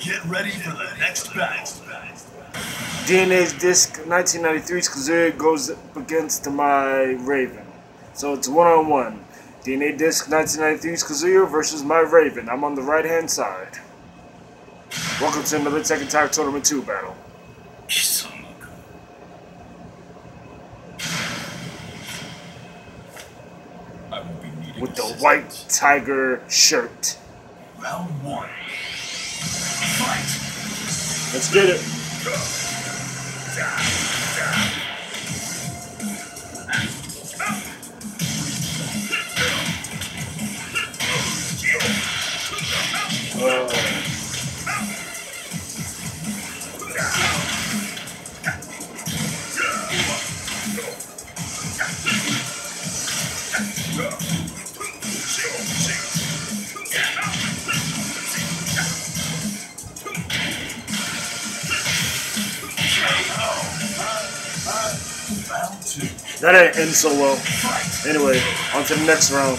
Get ready for the next battle. DNA's Disc 1993's Kazuya goes up against my Raven. So it's one on one. DNA Disc 1993's Kazuya versus my Raven. I'm on the right hand side. Welcome to another Tekken Tag Tournament 2 battle. I will be needing With the white tiger shirt. Round one. Let's get it. Round two. That ain't end so well. Anyway, on to the next round.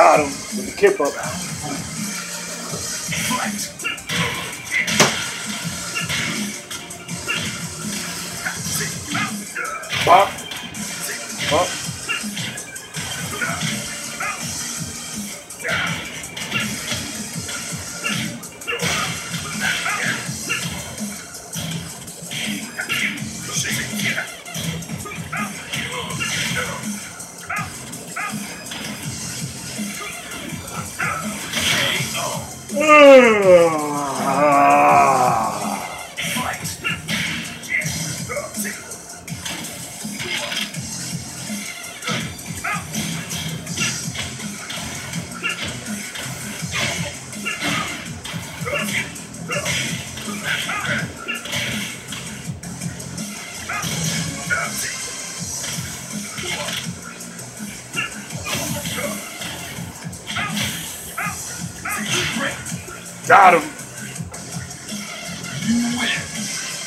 Got him with the kip up. Pop. Pop. Ah. Ha ha! Got him.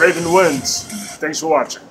Raven wins. Thanks for watching.